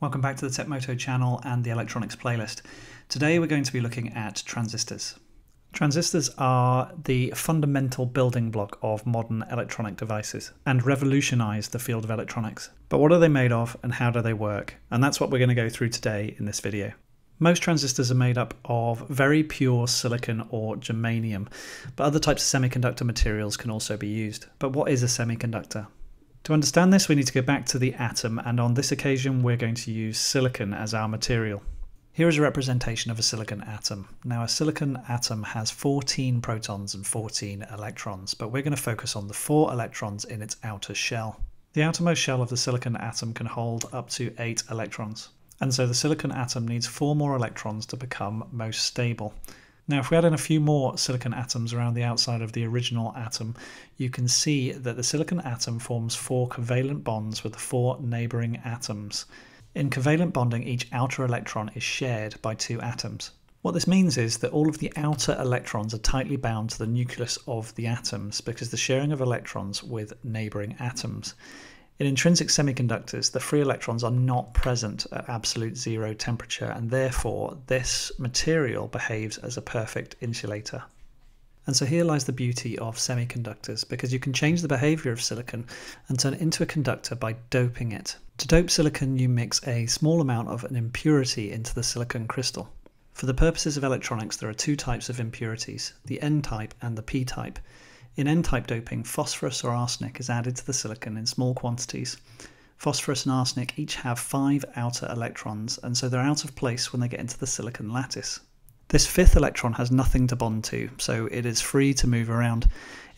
Welcome back to the Techmoto channel and the electronics playlist. Today we're going to be looking at transistors. Transistors are the fundamental building block of modern electronic devices and revolutionize the field of electronics. But what are they made of and how do they work? And that's what we're going to go through today in this video. Most transistors are made up of very pure silicon or germanium, but other types of semiconductor materials can also be used. But what is a semiconductor? To understand this, we need to go back to the atom, and on this occasion, we're going to use silicon as our material. Here is a representation of a silicon atom. Now, a silicon atom has 14 protons and 14 electrons, but we're going to focus on the four electrons in its outer shell. The outermost shell of the silicon atom can hold up to 8 electrons, and so the silicon atom needs 4 more electrons to become most stable. Now, if we add in a few more silicon atoms around the outside of the original atom, you can see that the silicon atom forms four covalent bonds with the four neighboring atoms. In covalent bonding, each outer electron is shared by two atoms. What this means is that all of the outer electrons are tightly bound to the nucleus of the atoms because the sharing of electrons with neighboring atoms. In intrinsic semiconductors, the free electrons are not present at absolute zero temperature, and therefore this material behaves as a perfect insulator. And so here lies the beauty of semiconductors, because you can change the behavior of silicon and turn it into a conductor by doping it. To dope silicon, you mix a small amount of an impurity into the silicon crystal. For the purposes of electronics, there are two types of impurities, the N-type and the P-type. In N-type doping, phosphorus or arsenic is added to the silicon in small quantities. Phosphorus and arsenic each have five outer electrons, and so they're out of place when they get into the silicon lattice. This fifth electron has nothing to bond to, so it is free to move around.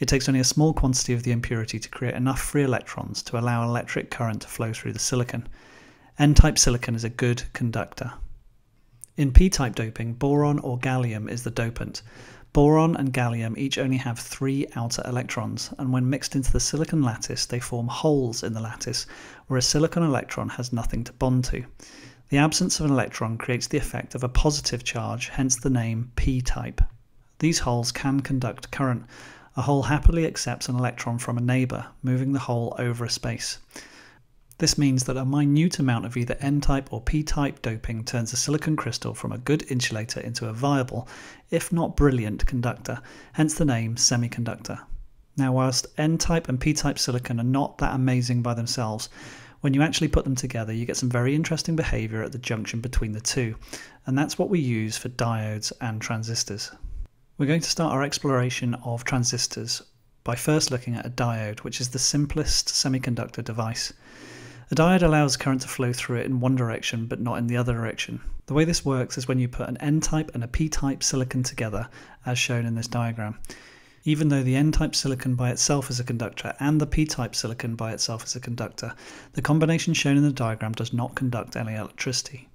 It takes only a small quantity of the impurity to create enough free electrons to allow electric current to flow through the silicon. N-type silicon is a good conductor. In p-type doping, boron or gallium is the dopant. Boron and gallium each only have three outer electrons, and when mixed into the silicon lattice, they form holes in the lattice where a silicon electron has nothing to bond to. The absence of an electron creates the effect of a positive charge, hence the name p-type. These holes can conduct current. A hole happily accepts an electron from a neighbour, moving the hole over a space. This means that a minute amount of either N-type or P-type doping turns a silicon crystal from a good insulator into a viable, if not brilliant, conductor, hence the name semiconductor. Now, whilst N-type and P-type silicon are not that amazing by themselves, when you actually put them together, you get some very interesting behavior at the junction between the two, and that's what we use for diodes and transistors. We're going to start our exploration of transistors by first looking at a diode, which is the simplest semiconductor device. A diode allows current to flow through it in one direction but not in the other direction. The way this works is when you put an N-type and a P-type silicon together, as shown in this diagram. Even though the N-type silicon by itself is a conductor and the P-type silicon by itself is a conductor, the combination shown in the diagram does not conduct any electricity.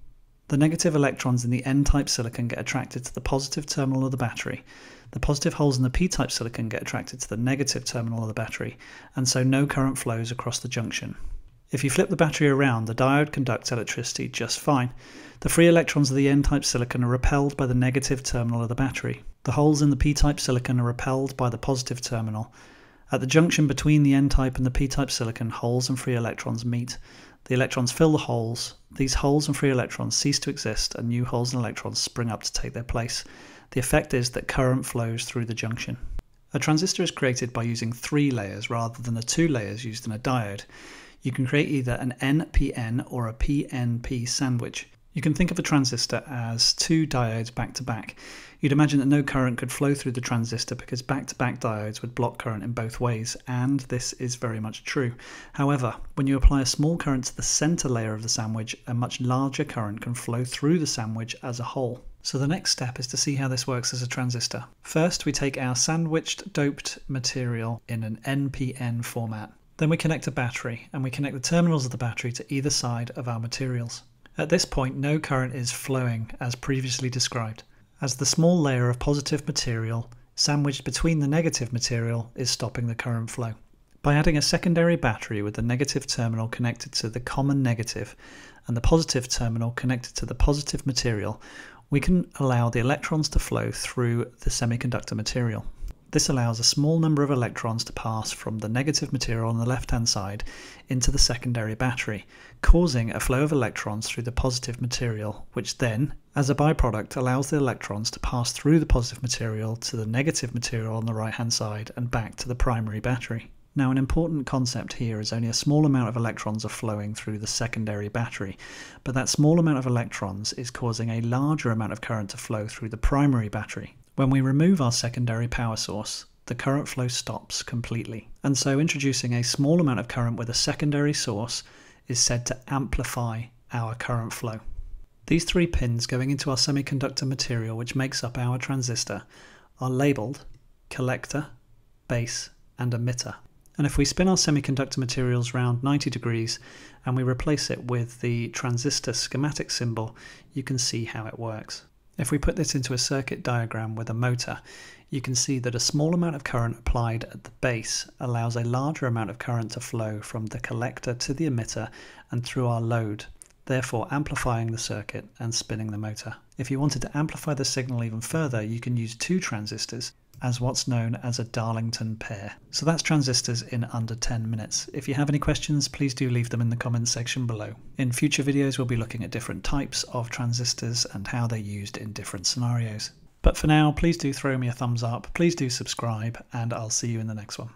The negative electrons in the N-type silicon get attracted to the positive terminal of the battery. The positive holes in the P-type silicon get attracted to the negative terminal of the battery, and so no current flows across the junction. If you flip the battery around, the diode conducts electricity just fine. The free electrons of the N-type silicon are repelled by the negative terminal of the battery. The holes in the P-type silicon are repelled by the positive terminal. At the junction between the N-type and the P-type silicon, holes and free electrons meet. The electrons fill the holes. These holes and free electrons cease to exist, and new holes and electrons spring up to take their place. The effect is that current flows through the junction. A transistor is created by using three layers rather than the two layers used in a diode you can create either an NPN or a PNP sandwich. You can think of a transistor as two diodes back to back. You'd imagine that no current could flow through the transistor because back to back diodes would block current in both ways, and this is very much true. However, when you apply a small current to the center layer of the sandwich, a much larger current can flow through the sandwich as a whole. So the next step is to see how this works as a transistor. First, we take our sandwiched doped material in an NPN format. Then we connect a battery and we connect the terminals of the battery to either side of our materials. At this point no current is flowing as previously described, as the small layer of positive material sandwiched between the negative material is stopping the current flow. By adding a secondary battery with the negative terminal connected to the common negative and the positive terminal connected to the positive material, we can allow the electrons to flow through the semiconductor material. This allows a small number of electrons to pass from the negative material on the left hand side into the secondary battery, causing a flow of electrons through the positive material, which then, as a byproduct, allows the electrons to pass through the positive material to the negative material on the right hand side and back to the primary battery. Now, an important concept here is only a small amount of electrons are flowing through the secondary battery, but that small amount of electrons is causing a larger amount of current to flow through the primary battery. When we remove our secondary power source, the current flow stops completely. And so introducing a small amount of current with a secondary source is said to amplify our current flow. These three pins going into our semiconductor material which makes up our transistor are labelled collector, base and emitter. And if we spin our semiconductor materials round 90 degrees and we replace it with the transistor schematic symbol, you can see how it works. If we put this into a circuit diagram with a motor, you can see that a small amount of current applied at the base allows a larger amount of current to flow from the collector to the emitter and through our load, therefore amplifying the circuit and spinning the motor. If you wanted to amplify the signal even further, you can use two transistors as what's known as a Darlington pair. So that's transistors in under 10 minutes. If you have any questions, please do leave them in the comments section below. In future videos, we'll be looking at different types of transistors and how they're used in different scenarios. But for now, please do throw me a thumbs up, please do subscribe, and I'll see you in the next one.